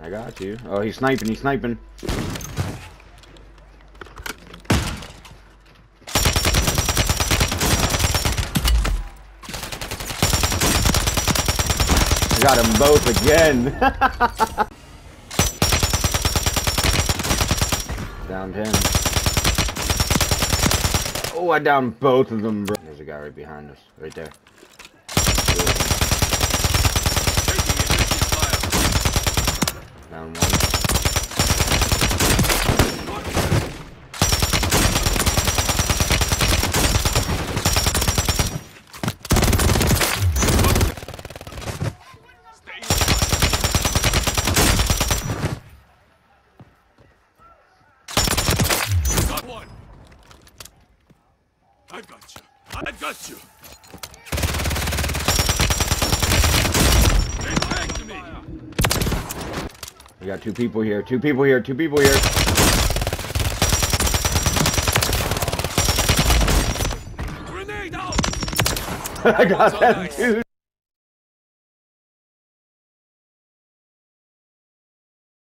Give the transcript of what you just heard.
I got you. Oh, he's sniping. He's sniping. Got them both again. Down 10. Oh, I downed both of them, bro. There's a guy right behind us. Right there. Down one. I've got you. I've got you. We got two people here. Two people here. Two people here. Grenade out. I got them too.